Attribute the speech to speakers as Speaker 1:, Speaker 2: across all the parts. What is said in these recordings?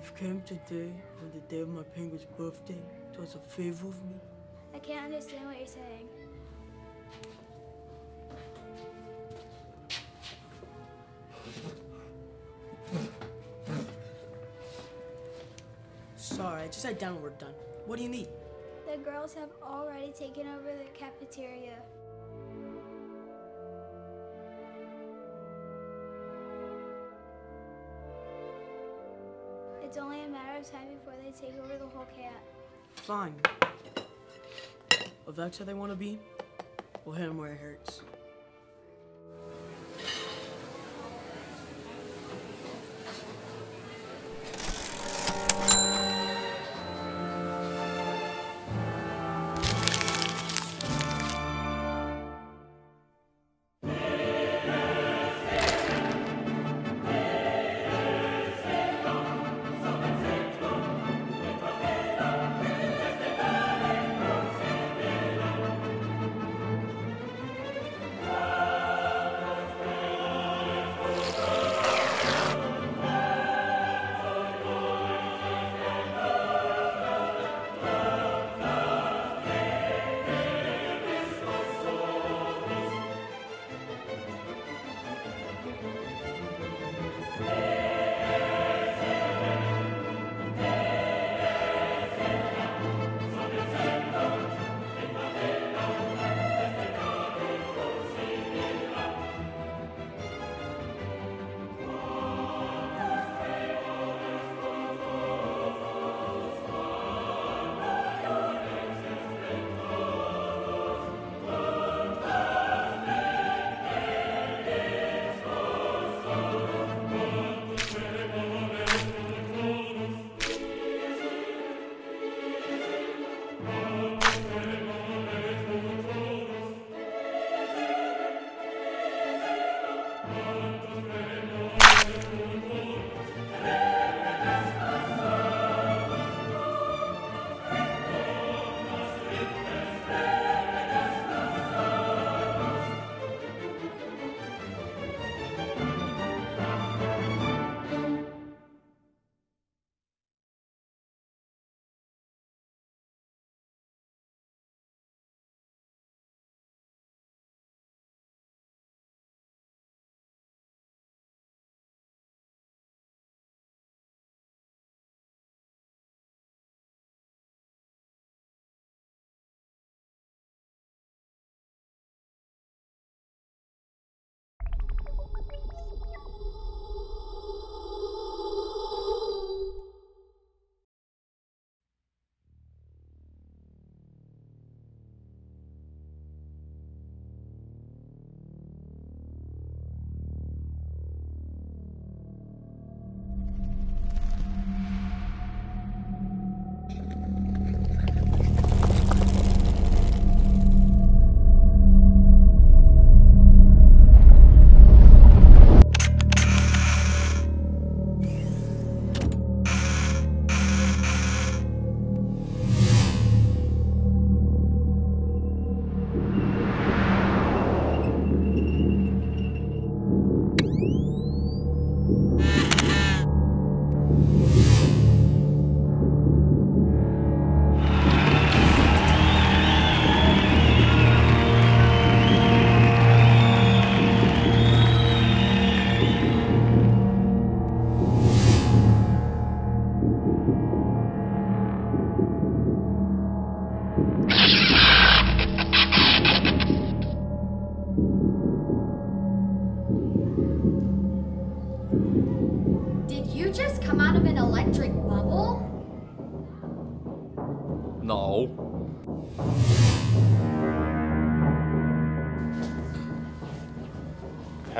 Speaker 1: You've came today on the day of my penguin's birthday to ask a favor of me.
Speaker 2: I can't understand what you're saying.
Speaker 1: Sorry, I just had down and done. What do you need?
Speaker 2: The girls have already taken over the cafeteria. It's only a matter of time before they take over the whole camp.
Speaker 1: Fine. If that's how they want to be, we'll hit them where it hurts.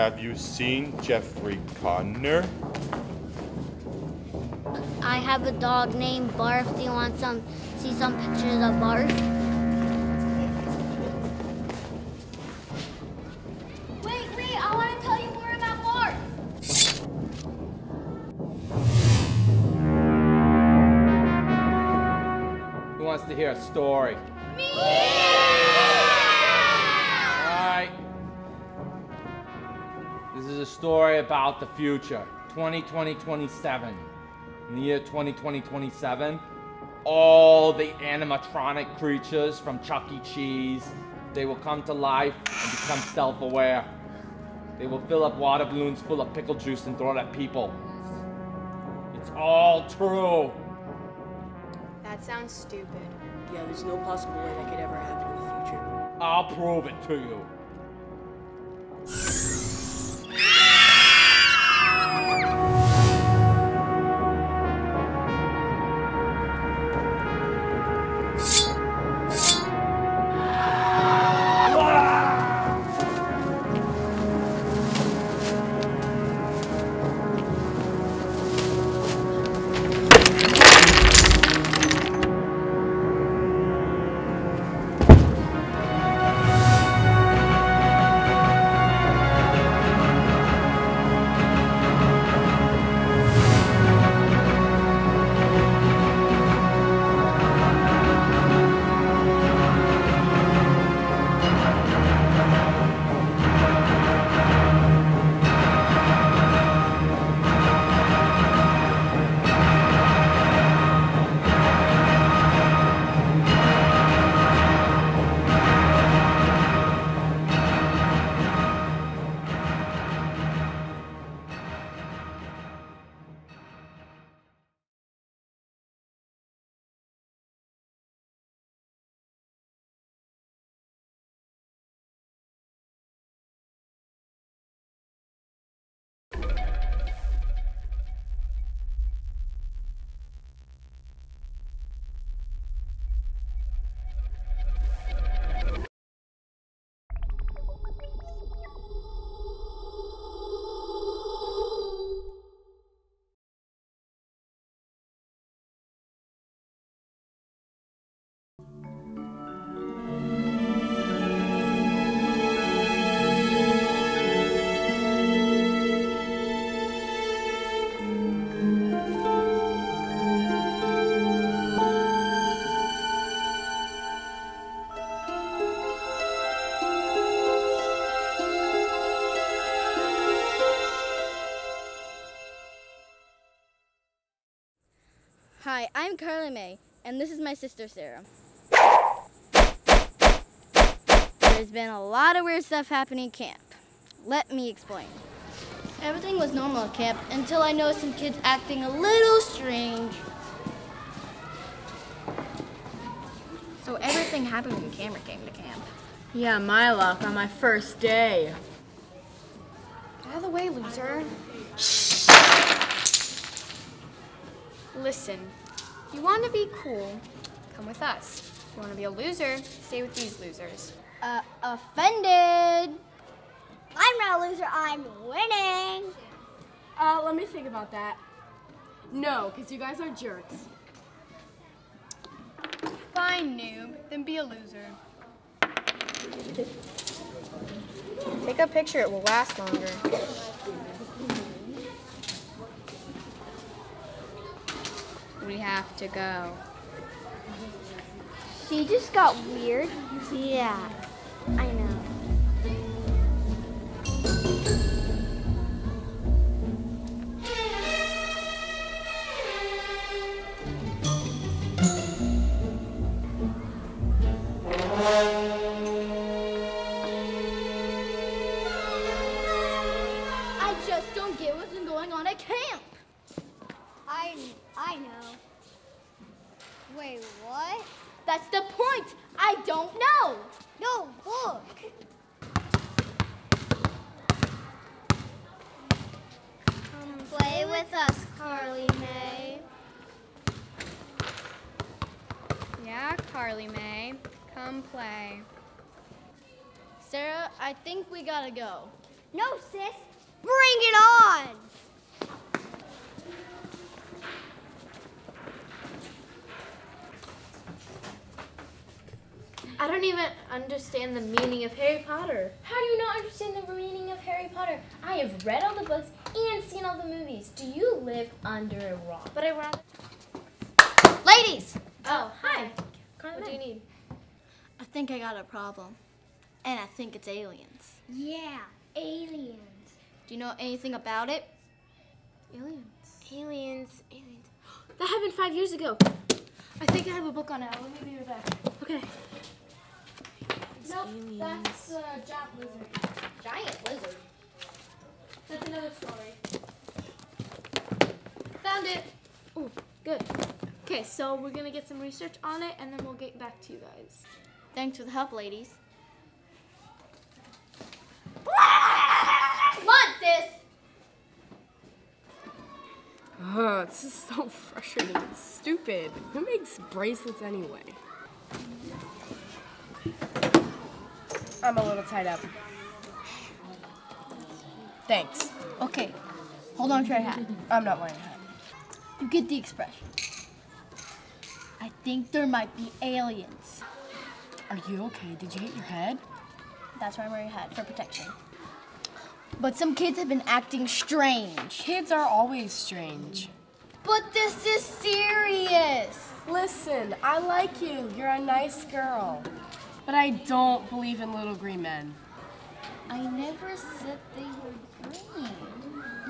Speaker 3: Have you seen Jeffrey Conner?
Speaker 4: I have a dog named Barf. Do you want some see some pictures of Barf?
Speaker 5: Wait, wait, I want to tell you more about Mark.
Speaker 6: Who wants to hear a story? About the future 2020 27. In the year 2020-27, all the animatronic creatures from Chuck E. Cheese, they will come to life and become self-aware. They will fill up water balloons full of pickle juice and throw it at people. It's all true.
Speaker 7: That sounds stupid.
Speaker 1: Yeah, there's no possible way that could ever happen in the future.
Speaker 6: I'll prove it to you.
Speaker 5: I'm Carly May, and this is my sister Sarah. There's been a lot of weird stuff happening at camp. Let me explain. Everything was normal at camp until I noticed some kids acting a little strange.
Speaker 7: So everything happened when Cameron came to camp.
Speaker 8: Yeah, my luck on my first day.
Speaker 7: Out of the way, loser. Listen, you want to be cool, come with us. You want to be a loser, stay with these losers.
Speaker 5: Uh, offended.
Speaker 9: I'm not a loser, I'm winning.
Speaker 8: Uh, let me think about that. No, because you guys are jerks.
Speaker 7: Fine, noob, then be a loser. Take a picture, it will last longer. We have to go.
Speaker 9: She just got weird.
Speaker 5: Yeah, I know. Don't
Speaker 9: know. No, look. Come play with us, Carly May.
Speaker 7: Yeah, Carly May, come play.
Speaker 5: Sarah, I think we gotta go.
Speaker 9: No, sis. Bring it on.
Speaker 10: I don't even understand the meaning of Harry Potter. How do you not understand the meaning of Harry Potter? I have read all the books and seen all the movies. Do you live under a rock? But I rather.
Speaker 5: Ladies,
Speaker 10: Oh, hi. What do you need?
Speaker 5: I think I got a problem. And I think it's aliens.
Speaker 9: Yeah, aliens.
Speaker 5: Do you know anything about it?
Speaker 10: Aliens. Aliens. Aliens.
Speaker 8: That happened five years ago.
Speaker 5: I think I have a book on it. Let me be right back.
Speaker 8: Okay.
Speaker 7: Nope, that's a giant lizard.
Speaker 11: Giant lizard.
Speaker 7: That's another story.
Speaker 8: Found it. Oh, good. Okay, so we're gonna get some research on it and then we'll get back to you guys.
Speaker 5: Thanks for the help, ladies.
Speaker 11: Come on, sis.
Speaker 8: Oh, this is so frustrating and stupid. Who makes bracelets anyway? I'm a little tied up. Thanks.
Speaker 5: Okay, hold on to your hat.
Speaker 8: I'm not wearing a hat.
Speaker 5: You get the expression. I think there might be aliens.
Speaker 8: Are you okay? Did you hit your head?
Speaker 5: That's why I'm wearing a hat for protection. But some kids have been acting strange.
Speaker 8: Kids are always strange.
Speaker 5: But this is serious.
Speaker 8: Listen, I like you. You're a nice girl. But I don't believe in little green men.
Speaker 5: I never said they were green.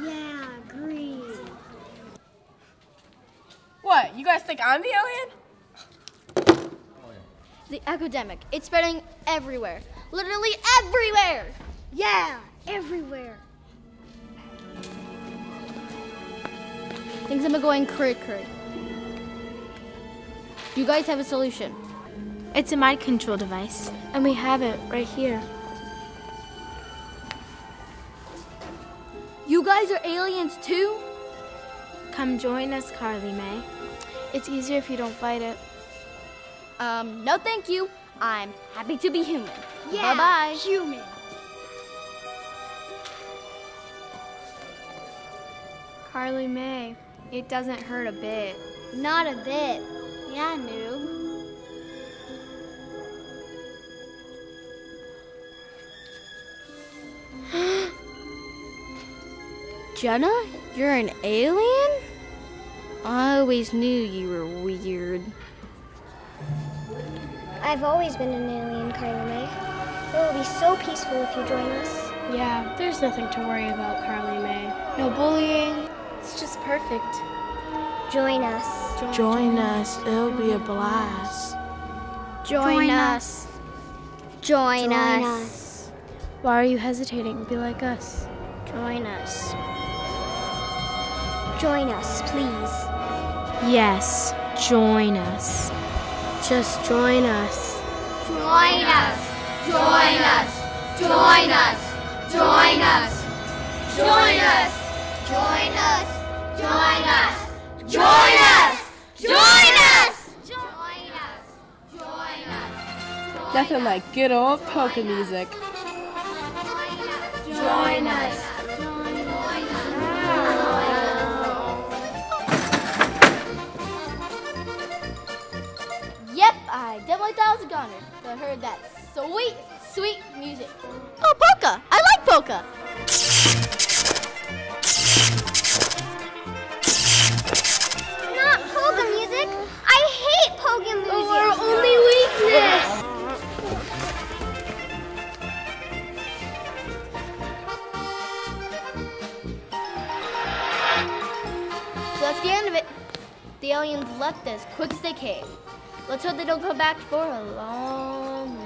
Speaker 9: Yeah, green.
Speaker 8: What? You guys think I'm the alien?
Speaker 5: The epidemic. It's spreading everywhere. Literally everywhere.
Speaker 9: Yeah, everywhere.
Speaker 5: Things are going cray cray. You guys have a solution.
Speaker 7: It's a mind control device, and we have it right here.
Speaker 5: You guys are aliens too?
Speaker 7: Come join us, Carly May. It's easier if you don't fight it.
Speaker 5: Um, no thank you. I'm happy to be human.
Speaker 9: Yeah,
Speaker 5: Bye-bye.
Speaker 9: human.
Speaker 7: Carly May, it doesn't hurt a bit.
Speaker 9: Not a bit. Yeah, noob.
Speaker 5: Jenna, you're an alien? I always knew you were weird.
Speaker 9: I've always been an alien, Carly May. It will be so peaceful if you join us.
Speaker 7: Yeah, there's nothing to worry about, Carly May. No bullying. It's just perfect.
Speaker 9: Join us.
Speaker 7: Join us. It'll be a blast.
Speaker 9: Join, us. Join, us.
Speaker 7: Why are you hesitating? Be like us.
Speaker 9: Join us. Join us, please.
Speaker 7: Yes, join us. Just join us.
Speaker 9: Join us. Join us. Join us. Join us. Join us. Join us. Join us. Join us. Join us. Join us. Join us.
Speaker 8: Nothing like good old polka music.
Speaker 9: Join us.
Speaker 5: Definitely thought I was a goner. But heard that sweet, sweet music. Oh, polka! I like polka.
Speaker 9: Not polka music. I hate polka music.
Speaker 5: Our only weakness. So that's the end of it. The aliens left as quick as they came. Let's hope they don't come back for a long.